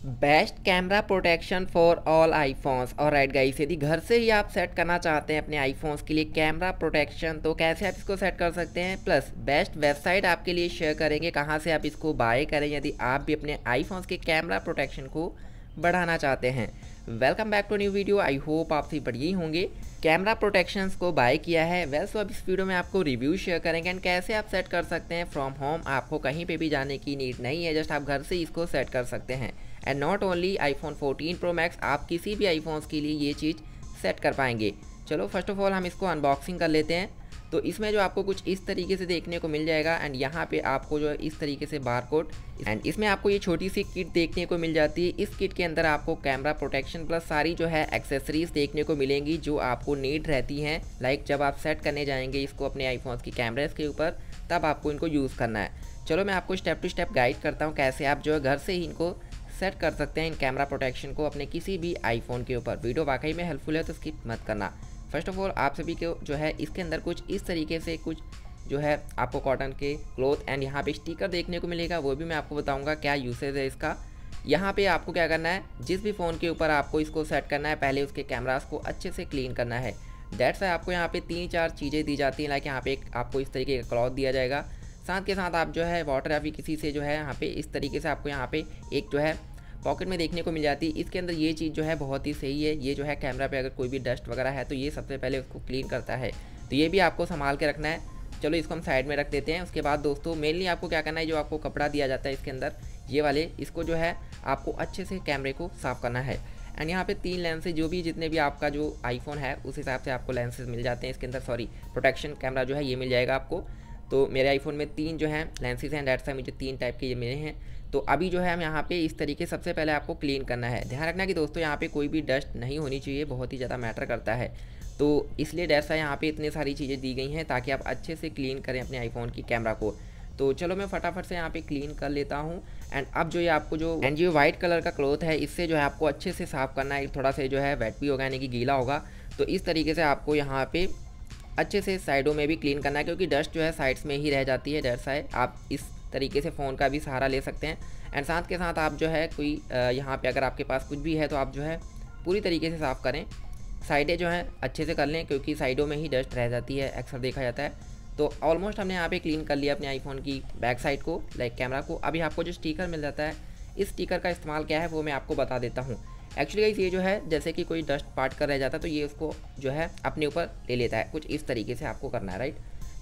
Best camera protection for all iPhones और right guys यदि घर से ही आप सेट करना चाहते हैं अपने आईफोन्स के लिए कैमरा प्रोटेक्शन तो कैसे आप इसको सेट कर सकते हैं? प्लस बेस्ट वेबसाइट आपके लिए शेयर करेंगे, कहाँ से आप इसको बाय करें यदि आप भी अपने आईफोन्स के कैमरा प्रोटेक्शन को बढ़ाना चाहते हैं। Welcome back to new video I hope आप सभी बढ़िया होंगे। कैमरा प्रोटेक्शंस को बाय किया है। वैसे अब इस वीडियो में आपको रिव्यू शेयर करेंगे एंड कैसे आप सेट कर सकते हैं फ्रॉम होम आपको कहीं पे भी जाने की नीड नहीं है जस्ट आप घर से इसको सेट कर सकते हैं। And not only iPhone 14 pro max आप किसी भी आईफोन्स के लिए ये चीज़ सेट कर पाएँगे। चलो फ़र्स्ट ऑफ़ ऑल हम इसको अनबॉक्सिंग कर लेते हैं। तो इसमें जो आपको कुछ इस तरीके से देखने को मिल जाएगा एंड यहाँ पे आपको जो है इस तरीके से बार कोड एंड इसमें आपको ये छोटी सी किट देखने को मिल जाती है। इस किट के अंदर आपको कैमरा प्रोटेक्शन प्लस सारी जो है एक्सेसरीज देखने को मिलेंगी जो आपको नीड रहती हैं। लाइक जब आप सेट करने जाएँगे इसको अपने आईफोन्स की कैमरेज के ऊपर, तब आपको इनको यूज़ करना है। चलो, मैं आपको स्टेप टू स्टेप गाइड करता हूँ कैसे आप जो है घर से ही इनको सेट कर सकते हैं इन कैमरा प्रोटेक्शन को अपने किसी भी आईफोन के ऊपर। वीडियो वाकई में हेल्पफुल है तो स्किप मत करना। फ़र्स्ट ऑफ़ ऑल आप सभी को जो है, इसके अंदर कुछ इस तरीके से कुछ जो है, आपको कॉटन के क्लोथ एंड यहाँ पे स्टिकर देखने को मिलेगा, वो भी मैं आपको बताऊँगा क्या यूसेज है इसका। यहाँ पे आपको क्या करना है, जिस भी फ़ोन के ऊपर आपको इसको सेट करना है, पहले उसके कैमराज को अच्छे से क्लीन करना है। डेट्स है आपको यहाँ पे तीन चार चीज़ें दी जाती हैं लाइक यहाँ पे आपको इस तरीके का क्लॉथ दिया जाएगा। साथ के साथ आप जो है वाटर या फिर किसी से जो है, यहाँ पे इस तरीके से आपको यहाँ पे एक जो है पॉकेट में देखने को मिल जाती है। इसके अंदर ये चीज़ जो है बहुत ही सही है। ये जो है कैमरा पे अगर कोई भी डस्ट वगैरह है तो ये सबसे पहले उसको क्लीन करता है। तो ये भी आपको संभाल के रखना है। चलो इसको हम साइड में रख देते हैं। उसके बाद दोस्तों मेनली आपको क्या करना है, जो आपको कपड़ा दिया जाता है इसके अंदर, ये वाले, इसको जो है आपको अच्छे से कैमरे को साफ़ करना है। एंड यहाँ पे तीन लेंसेज जो भी जितने भी आपका जो आईफोन है, उस हिसाब से आपको लेंसेज मिल जाते हैं इसके अंदर। सॉरी प्रोटेक्शन कैमरा जो है, ये मिल जाएगा आपको। तो मेरे आईफोन में तीन जो हैं लेंसेज हैं डेट्स मुझे तीन टाइप के ये मिले हैं। तो अभी जो है, हम यहाँ पे इस तरीके सबसे पहले आपको क्लीन करना है। ध्यान रखना कि दोस्तों, यहाँ पे कोई भी डस्ट नहीं होनी चाहिए, बहुत ही ज़्यादा मैटर करता है। तो इसलिए डेट्स यहाँ पे इतनी सारी चीज़ें दी गई हैं, ताकि आप अच्छे से क्लीन करें अपने आईफोन की कैमरा को। तो चलो मैं फटाफट से यहाँ पे क्लीन कर लेता हूँ। एंड अब जो ये आपको जो एंड जो वाइट कलर का क्लोथ है, इससे जो है आपको अच्छे से साफ़ करना है। थोड़ा सा जो है वेट भी होगा, यानी कि गीला होगा। तो इस तरीके से आपको यहाँ पे अच्छे से साइडों में भी क्लीन करना है, क्योंकि डस्ट जो है साइड्स में ही रह जाती है डस्ट है। आप इस तरीके से फ़ोन का भी सहारा ले सकते हैं। एंड साथ के साथ आप जो है कोई यहाँ पे अगर आपके पास कुछ भी है तो आप जो है पूरी तरीके से साफ़ करें। साइडें जो हैं अच्छे से कर लें, क्योंकि साइडों में ही डस्ट रह जाती है, अक्सर देखा जाता है। तो ऑलमोस्ट हमने यहाँ पे क्लीन कर लिया अपने आईफोन की बैक साइड को, लाइक कैमरा को। अभी आपको जो स्टिकर मिल जाता है, इस स्टिकर का इस्तेमाल क्या है, वो मैं आपको बता देता हूँ। एक्चुअली गाइज़ ये जो है, जैसे कि कोई डस्ट पार्ट कर रह जाता है तो ये उसको जो है अपने ऊपर ले लेता है। कुछ इस तरीके से आपको करना है राइट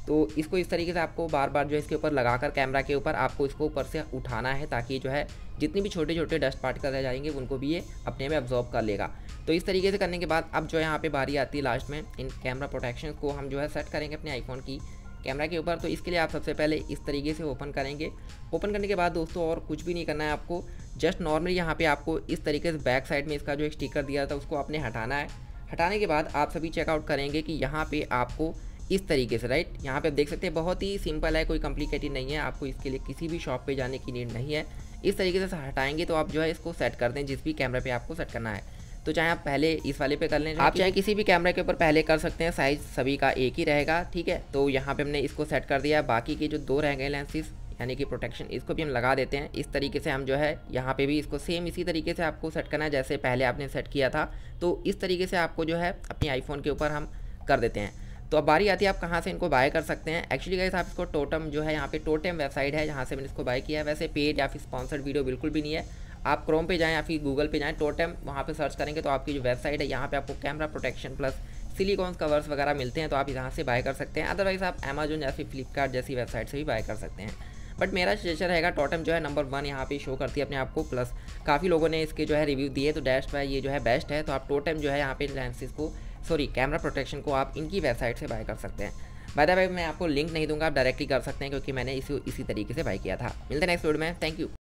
तो इसको इस तरीके से आपको बार बार जो है इसके ऊपर लगाकर कैमरा के ऊपर आपको इसको ऊपर से उठाना है, ताकि जो है जितनी भी छोटे छोटे डस्ट पार्टिकल रह जाएँगे, उनको भी ये अपने में अब्जॉर्ब कर लेगा। तो इस तरीके से करने के बाद, अब जो है यहाँ पे बारी आती है लास्ट में, इन कैमरा प्रोटेक्शन को हम जो है सेट करेंगे अपने आईफोन की। कैमरा के ऊपर। तो इसके लिए आप सबसे पहले इस तरीके से ओपन करेंगे। ओपन करने के बाद दोस्तों और कुछ भी नहीं करना है आपको। जस्ट नॉर्मली यहाँ पे आपको इस तरीके से बैक साइड में इसका जो एक स्टिकर दिया था, उसको आपने हटाना है। हटाने के बाद आप सभी चेकआउट करेंगे कि यहाँ पे आपको इस तरीके से राइट यहाँ पे आप देख सकते हैं, बहुत ही सिंपल है, कोई कॉम्प्लिकेटेड नहीं है। आपको इसके लिए किसी भी शॉप पे जाने की नीड नहीं है। इस तरीके से हटाएँगे तो आप जो है इसको सेट कर दें, जिस भी कैमरा पे आपको सेट करना है। तो चाहे आप पहले इस वाले पे कर लें आप चाहे किसी भी कैमरे के ऊपर पहले कर सकते हैं साइज़ सभी का एक ही रहेगा ठीक है? तो यहाँ पे हमने इसको सेट कर दिया बाकी के जो दो रह गए लेंसेज यानी कि प्रोटेक्शन इसको भी हम लगा देते हैं। इस तरीके से हम जो है यहाँ पे भी इसको सेम इसी तरीके से आपको सेट करना है जैसे पहले आपने सेट किया था। तो इस तरीके से आपको जो है अपने आईफोन के ऊपर हम कर देते हैं। तो अब बारी आती है आप कहाँ से इनको बाय कर सकते हैं। एक्चुअली गाइस आप इसको टोटम जो है यहाँ पे टोटम वेबसाइट है जहाँ से मैंने इसको बाय किया है। वैसे पेड या फिर स्पॉन्सर्ड वीडियो बिल्कुल भी नहीं है। आप क्रोम पे जाएँ या फिर गूगल पे जाएँ टोटम वहाँ पे सर्च करेंगे तो आपकी जो वेबसाइट है, यहाँ पे आपको camera protection plus silicones covers वगैरह मिलते हैं तो आप यहाँ से बाय कर सकते हैं। अदरवाइज़ आप अमेजोन या फिर फ्लिपकार्ट जैसी वेबसाइट से भी बाय कर सकते हैं। बट मेरा सजेशन रहेगा टोटम जो है नंबर वन यहाँ पे शो करती है अपने आप को प्लस काफ़ी लोगों ने इसके जो है रिव्यू दिए तो डैश है ये जो है बेस्ट है तो आप टोटम जो है यहाँ पे लेंसेज को सॉरी कैमरा प्रोटेक्शन को आप इनकी वेबसाइट से बाय कर सकते हैं। बाय वे मैं आपको लिंक नहीं दूँगा, आप डायरेक्टली कर सकते हैं, क्योंकि मैंने इसी इसी तरीके से बाय किया था। मिलते हैं नेक्स्ट वीडियो में थैंक यू